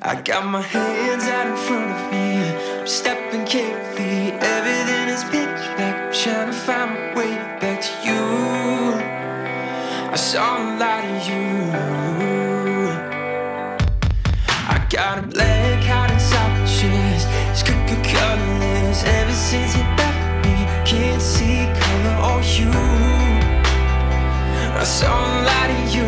I got my hands out in front of me, I'm stepping carefully. Everything is pitch black, I'm trying to find my way back to you. I saw a lot of you. I got a black heart inside my chest, it's cookie colorless. Ever since you left me, can't see color or you. I saw a lot of you.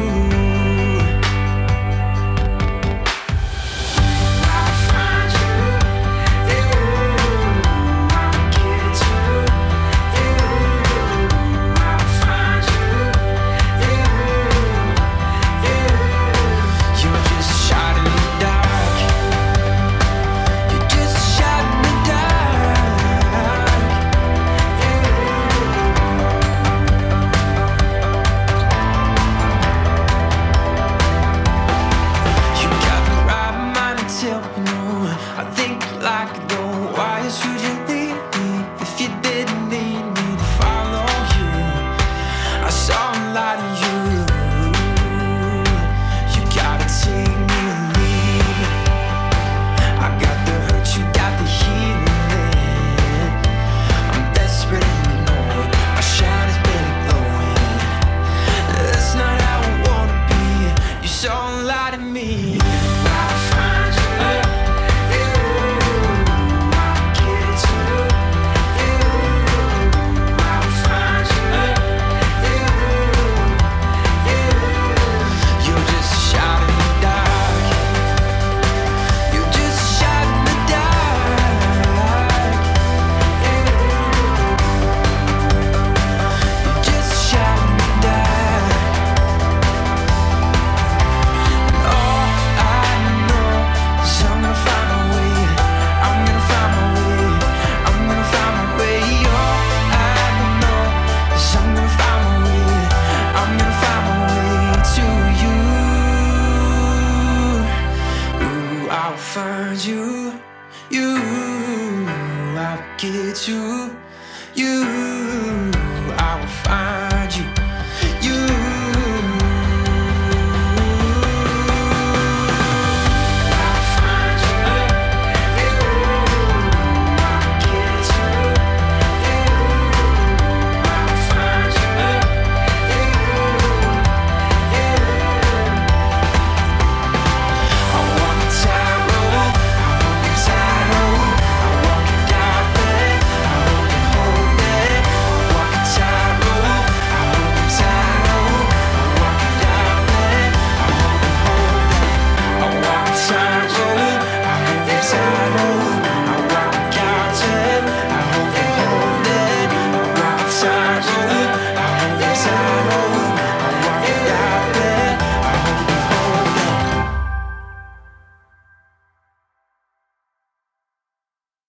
find you, you. I'll get you, you.